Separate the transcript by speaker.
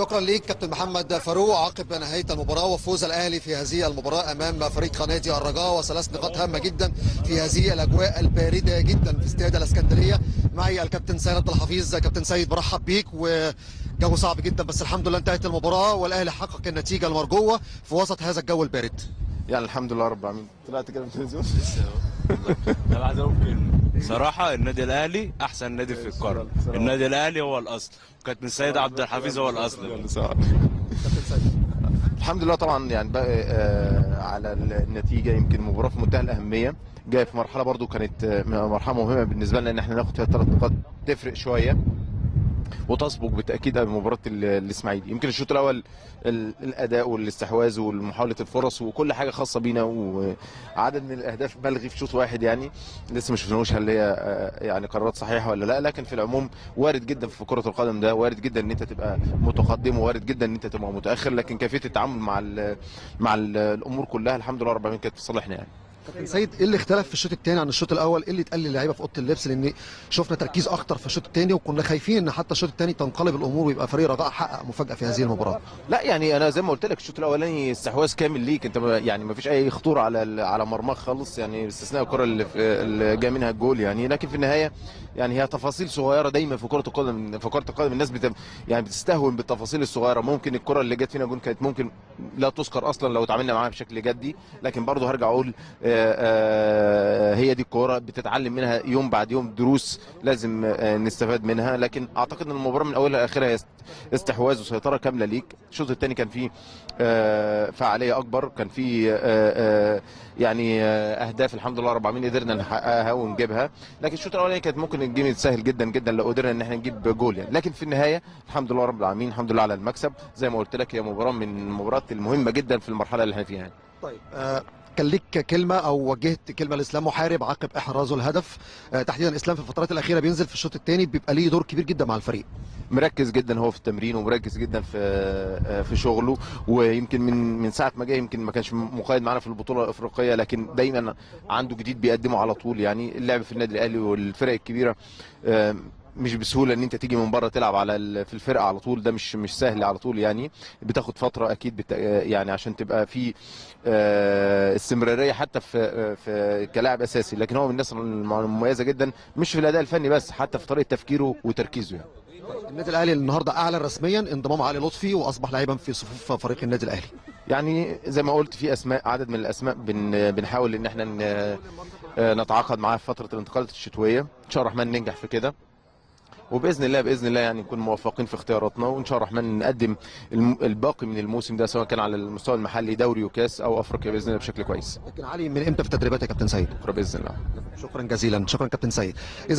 Speaker 1: شكرا ليك كابتن محمد فاروق. عقب نهاية المباراة وفوز الأهلي في هذه المباراة أمام فريق نادي الرجاء وثلاث نقاط هامة جدا في هذه الأجواء الباردة جدا في استاد الإسكندرية. معي الكابتن سيد عبد الحفيظ. كابتن سيد برحب بيك وجو صعب جدا بس الحمد لله انتهت المباراة والأهلي حقق النتيجة المرجوة في وسط هذا الجو البارد.
Speaker 2: يعني الحمد لله رب العالمين. طلعت كده من التلفزيون؟
Speaker 3: أنا عايز أقول كلمة. صراحة النادي الأهلي أحسن نادي في القارة. النادي الأهلي هو الأصل. وكابتن سيد عبد الحفيظ هو الأصل.
Speaker 2: الحمد لله طبعا يعني بقى آه على النتيجة يمكن مباراة في منتهى الأهمية. جاية في مرحلة برضو كانت آه، مرحلة مهمة بالنسبة لنا إن إحنا ناخد فيها ثلاث نقاط. تفرق شوية. وتسبق بالتأكيد مباراة ال- الإسماعيلي. يمكن الشوط الأول ال- الأداء والاستحواذ ومحاوله الفرص وكل حاجة خاصة بينا وعدد من الأهداف ملغي في شوط واحد يعني. لسه ما شفناهوش هل هي آه، يعني قرارات صحيحة ولا لا لكن في العموم وارد جدا في كرة القدم ده وارد جدا إن أنت تبقى متقدم ووارد جدا إن أنت تبقى متأخر لكن كيفية التعامل مع ال مع ال الأمور كلها الحمد لله رب العالمين كانت في صالحنا يعني.
Speaker 1: كابتن سيد إيه اللي اختلف في الشوط الثاني عن الشوط الأول؟ إيه اللي اتقال للعيبة في أوضة اللبس؟ لأن شفنا تركيز أكتر في الشوط الثاني وكنا خايفين إن حتى الشوط الثاني تنقلب الأمور ويبقى فريق رجاء حقق مفاجأة في هذه المباراة.
Speaker 2: لا يعني أنا زي ما قلت لك الشوط الأولاني استحواذ كامل ليك. أنت يعني ما فيش أي خطورة على على مرماك خالص يعني باستثناء الكرة اللي جاي منها الجول يعني. لكن في النهاية يعني هي تفاصيل صغيرة دايما في كرة القدم في كرة القدم الناس بت يعني بتستهون بالتفاصيل الصغيرة. ممكن الكرة اللي جت فينا جول كانت ممكن لا تذكر أصلا لو اتعاملنا معاها بشكل جدي لكن برضه هرجع أقول آه، آه، هي دي الكورة بتتعلم منها يوم بعد يوم دروس لازم آه، نستفاد منها. لكن أعتقد إن المباراة من أولها لآخرها استحواذ وسيطرة كاملة ليك. الشوط الثاني كان فيه فعالية أكبر كان فيه يعني أهداف الحمد لله رب العالمين قدرنا نحققها ونجيبها. لكن الشوط الأولاني كانت ممكن الجيم يتسهل جدا جدا لو قدرنا إن إحنا نجيب جول يعني. لكن في النهاية الحمد لله رب العالمين الحمد لله على المكسب. زي ما قلت لك هي مباراة من المباريات المهمة جدا في المرحلة اللي إحنا فيها يعني.
Speaker 1: طيب آه كان ليك كلمة أو وجهت كلمة لإسلام محارب عقب إحرازه الهدف. آه تحديدا إسلام في الفترات الأخيرة بينزل في الشوط الثاني بيبقى ليه دور كبير جدا مع الفريق.
Speaker 2: مركز جدا هو في التمرين ومركز جدا في في شغله. ويمكن من من ساعة ما جه يمكن ما كانش مقيد معانا في البطولة الأفريقية لكن دايما عنده جديد بيقدمه على طول. يعني اللعب في النادي الأهلي والفرق الكبيرة آم، مش بسهولة إن أنت تيجي من بره تلعب على في الفرقة على طول. ده مش مش سهل على طول. يعني بتاخد فترة أكيد بت يعني عشان تبقى في آه، استمرارية حتى في في كلاعب أساسي. لكن هو من الناس المميزة جدا مش في الأداء الفني بس حتى في طريقة تفكيره وتركيزه يعني.
Speaker 1: النادي الأهلي النهارده أعلن رسميا انضمام علي لطفي وأصبح لاعبا في صفوف فريق النادي الأهلي.
Speaker 2: يعني زي ما قلت في أسماء عدد من الأسماء بن بنحاول إن إحنا ن- نتعاقد معاها في فترة الانتقالات الشتوية. إن شاء الله الرحمن ننجح في كده. وبإذن الله بإذن الله يعني نكون موفقين في اختياراتنا. وإن شاء الله الرحمن نقدم الباقي من الموسم ده سواء كان على المستوى المحلي دوري وكاس أو أفريقيا بإذن الله بشكل كويس.
Speaker 1: لكن علي من إمتى في التدريبات يا كابتن سيد؟
Speaker 2: بكره بإذن الله.
Speaker 1: شكرا جزيلا. شكرا كابتن سيد.